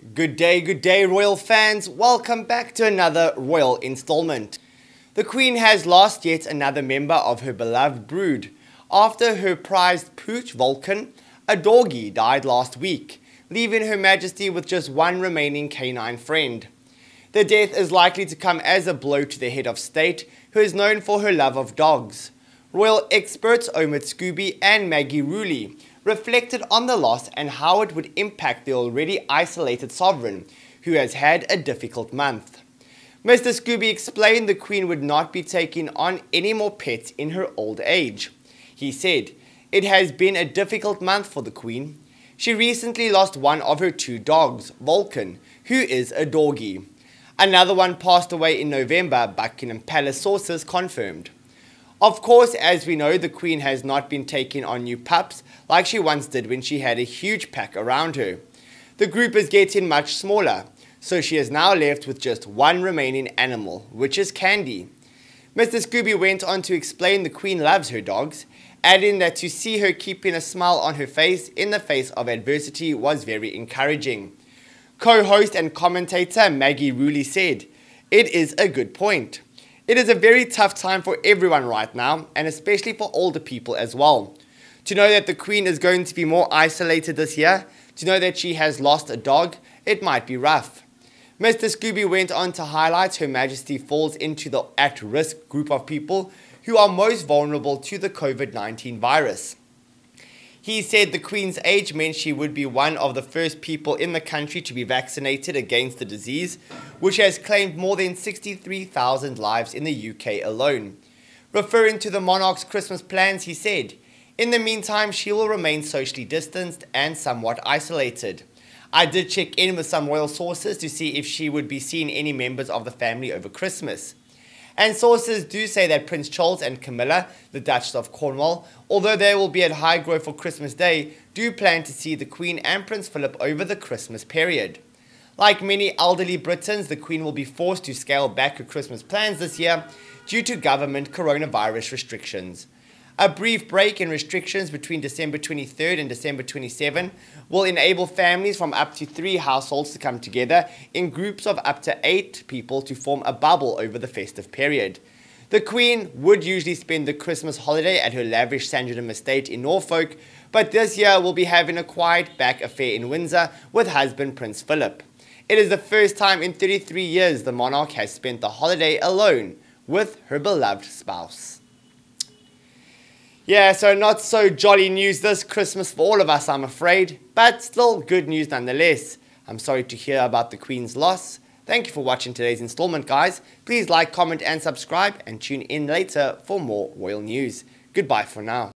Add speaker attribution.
Speaker 1: Good day, good day, royal fans. Welcome back to another royal installment. The Queen has lost yet another member of her beloved brood after her prized pooch Vulcan, a dorgi, died last week, leaving Her Majesty with just one remaining canine friend. The death is likely to come as a blow to the head of state, who is known for her love of dogs. Royal experts Omid Scobie and Maggie Rowley reflected on the loss and how it would impact the already isolated sovereign, who has had a difficult month. Mr. Scobie explained the Queen would not be taking on any more pets in her old age. He said, It has been a difficult month for the Queen. She recently lost one of her two dogs, Vulcan, who is a dorgi. Another one passed away in November, Buckingham Palace sources confirmed. Of course, as we know, the Queen has not been taking on new pups like she once did when she had a huge pack around her. The group is getting much smaller, so she is now left with just one remaining animal, which is Candy. Mr. Scobie went on to explain the Queen loves her dogs, adding that to see her keeping a smile on her face in the face of adversity was very encouraging. Co host and commentator Maggie Rowley said, It is a good point. It is a very tough time for everyone right now, and especially for older people as well. To know that the Queen is going to be more isolated this year, to know that she has lost a dog, it might be rough. Mr. Scobie went on to highlight Her Majesty falls into the at risk group of people who are most vulnerable to the COVID 19 virus. He said the Queen's age meant she would be one of the first people in the country to be vaccinated against the disease, which has claimed more than 63,000 lives in the UK alone. Referring to the monarch's Christmas plans, he said, In the meantime, she will remain socially distanced and somewhat isolated. I did check in with some royal sources to see if she would be seeing any members of the family over Christmas. And sources do say that Prince Charles and Camilla, the Duchess of Cornwall, although they will be at Highgrove for Christmas Day, do plan to see the Queen and Prince Philip over the Christmas period. Like many elderly Britons, the Queen will be forced to scale back her Christmas plans this year due to government coronavirus restrictions. A brief break in restrictions between December 23rd and December 27 will enable families from up to three households to come together in groups of up to eight people to form a bubble over the festive period. The Queen would usually spend the Christmas holiday at her lavish Sandringham estate in Norfolk, but this year will be having a quiet back affair in Windsor with husband Prince Philip. It is the first time in 33 years the monarch has spent the holiday alone with her beloved spouse. Yeah, so not so jolly news this Christmas for all of us, I'm afraid, but still good news nonetheless. I'm sorry to hear about the Queen's loss. Thank you for watching today's installment, guys. Please like, comment, and subscribe, and tune in later for more royal news. Goodbye for now.